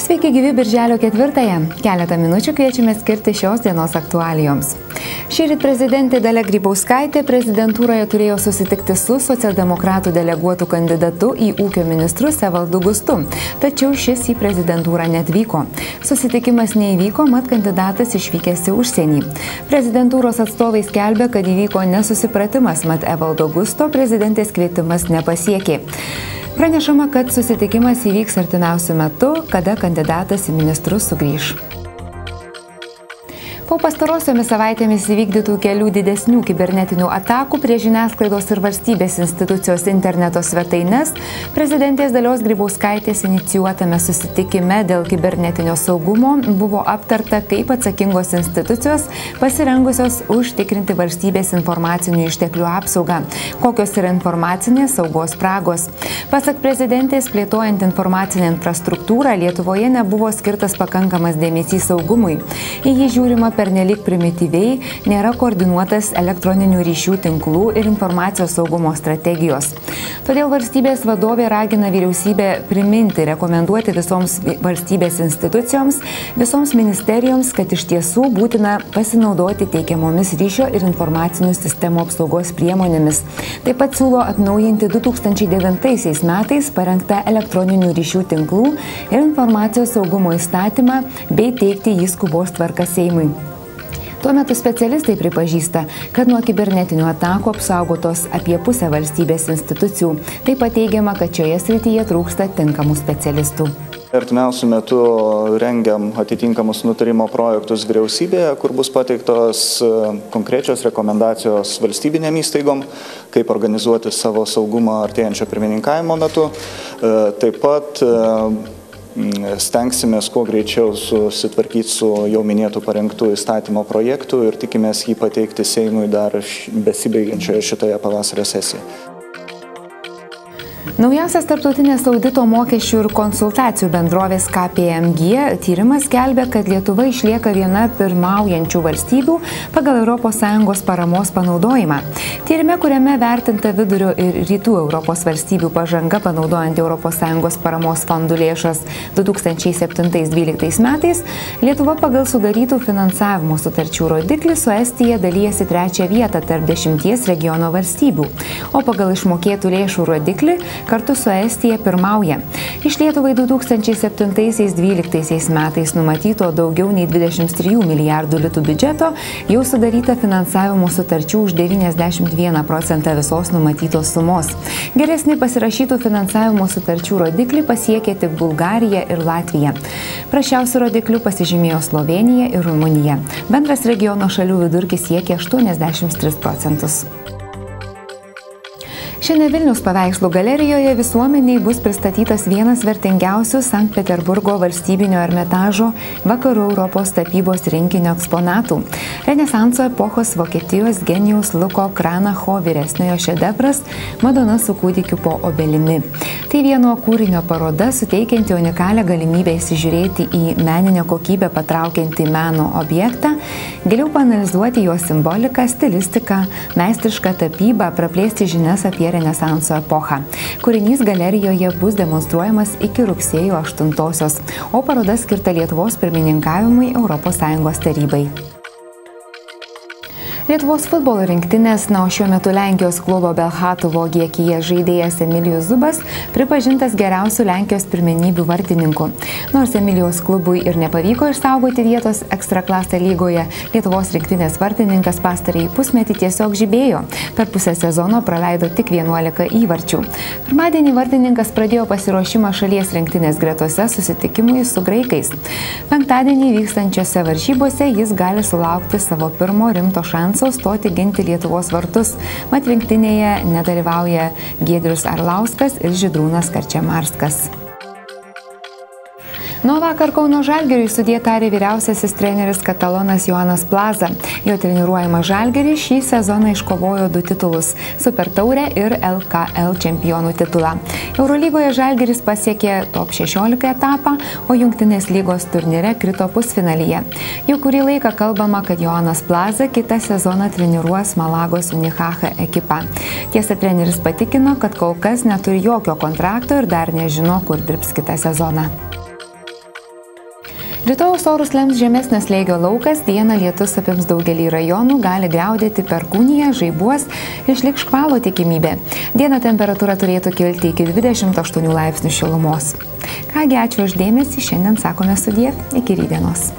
Sveiki gyvi Birželio ketvirtąją. Keletą minučių kviečiame skirti šios dienos aktualijoms. Šįryt prezidentė Dalia Grybauskaitė prezidentūroje turėjo susitikti su socialdemokratų deleguotų kandidatu į ūkio ministrus Evaldu Gustu, tačiau šis į prezidentūrą netvyko. Susitikimas neįvyko, mat kandidatas išvykęs į užsienį. Prezidentūros atstovai skelbė, kad įvyko nesusipratimas, mat Evaldo Gusto prezidentės kvietimas nepasiekė. Pranešama, kad susitikimas įvyks artimiausiu metu, kada kandidatas į ministrus sugrįž. Po pastarosiomis savaitėmis įvykdytų kelių didesnių kibernetinių atakų prie žiniasklaidos ir valstybės institucijos interneto svetaines, prezidentės Dalios Grybauskaitės inicijuotame susitikime dėl kibernetinio saugumo buvo aptarta, kaip atsakingos institucijos pasirengusios užtikrinti valstybės informacinių išteklių apsaugą, kokios yra informacinės saugos spragos. Pasak prezidentės, plėtojant informacinę infrastruktūrą, Lietuvoje nebuvo skirtas pakankamas dėmesys saugumui. Į jį žiūrima pernelik primityviai, nėra koordinuotas elektroninių ryšių tinklų ir informacijos saugumo strategijos. Todėl valstybės vadovė ragina vyriausybę priminti, rekomenduoti visoms valstybės institucijoms, visoms ministerijoms, kad iš tiesų būtina pasinaudoti teikiamomis ryšio ir informacinių sistemų apsaugos priemonėmis. Taip pat siūlo atnaujinti 2009 metais parengtą elektroninių ryšių tinklų ir informacijos saugumo įstatymą bei teikti jį skubos tvarka Seimui. Tuo metu specialistai pripažįsta, kad nuo kibernetinių atakų apsaugotos apie pusę valstybės institucijų. Taip pat teigiama, kad šioje srityje trūksta tinkamų specialistų. Artimiausių metų rengiam atitinkamus nutarimo projektus vyriausybėje, kur bus pateiktos konkrečios rekomendacijos valstybinėm įstaigom, kaip organizuoti savo saugumą artėjančio pirmininkavimo metu. Taip pat stengsimės kuo greičiau susitvarkyti su jau minėtų parengtų įstatymo projektų ir tikimės jį pateikti Seimui dar besibaigiančioje šitoje pavasario sesijoje. Naujausias tarptautinės audito mokesčių ir konsultacijų bendrovės KPMG tyrimas skelbia, kad Lietuva išlieka viena pirmaujančių valstybių pagal ES paramos panaudojimą. Tyrime, kuriame vertinta vidurio ir rytų Europos valstybių pažanga panaudojant ES paramos fondų lėšas 2007-2012 metais, Lietuva pagal sudarytų finansavimo sutarčių rodiklį su Estija dalyjasi trečią vietą tarp dešimties regiono valstybių, o pagal išmokėtų lėšų rodiklį kartu su Estija pirmauja. Iš Lietuvai 2007-2012 metais numatyto daugiau nei 23 milijardų litų biudžeto jau sudaryta finansavimo sutarčių už 91 procentą visos numatytos sumos. Geresni pasirašytų finansavimo sutarčių rodiklį pasiekė tik Bulgarija ir Latvija. Prašiausių rodiklių pasižymėjo Slovenija ir Rumunija. Bendras regiono šalių vidurkis siekia 83 procentus. Šiandien Vilnius paveikslų galerijoje visuomeniai bus pristatytas vienas vertingiausių Sankt Peterburgo valstybinio ermetažo vakarų Europos tapybos rinkinio eksponatų. Renesanso epochos Vokietijos genijaus Luko Kranacho vyresniojo šedevras Madona su kūdikiu po obelimi. Tai vieno kūrinio paroda suteikianti unikalią galimybę įsižiūrėti į meninę kokybę patraukiantį meno objektą, giliau panalizuoti jo simboliką, stilistiką, meistrišką tapybą, praplėsti žinias apie Renesanso epochą. Kūrinys galerijoje bus demonstruojamas iki rugsėjo 8-osios, o paroda skirta Lietuvos pirmininkavimui ES tarybai. Lietuvos futbolo rinktinės, na, o šiuo metu Lenkijos klubo Belhatovo giekyje žaidėjas Emilijus Zubas pripažintas geriausių Lenkijos pirmenybių vartininku. Nors Emilijos klubui ir nepavyko išsaugoti vietos ekstraklasą lygoje, Lietuvos rinktinės vartininkas pastarąjį pusmetį tiesiog žibėjo. Per pusę sezono praleido tik 11 įvarčių. Pirmadienį vartininkas pradėjo pasiruošimą šalies rinktinės gretose susitikimui su graikais. Penktadienį vykstančiose varžybose jis gali sulaukti savo pirmo rimto šanso šanso stoti ginti Lietuvos vartus. Mat rinktinėje nedalyvauja Giedrius Arlauskas ir Židrūnas Karčiamarskas. Nuo vakar Kauno Žalgeriui sudė tarė vyriausiasis treneris Katalonas Joanas Plaza. Jo treniruojama Žalgerį šį sezoną iškovojo du titulus - Super Taurę ir LKL čempionų titulą. Eurolygoje Žalgeris pasiekė top 16 etapą, o Junktinės lygos turnyre krito pusfinalyje. Jau kurį laiką kalbama, kad Joanas Plaza kitą sezoną treniruos Malagos Unihaha ekipą. Tiesa, treneris patikino, kad kol kas neturi jokio kontrakto ir dar nežino, kur dirbs kitą sezoną. Rytojus orus lems žemesnio slėgio laukas, dieną lietus apims daugelį rajonų, gali greudėti perkūnyje, žaibuos, išliks škvalo tikimybė. Dieną temperatūra turėtų kilti iki 28 laipsnių šilumos. Kągi, ačiū uždėmesi, šiandien sakome sudie, iki rydienos.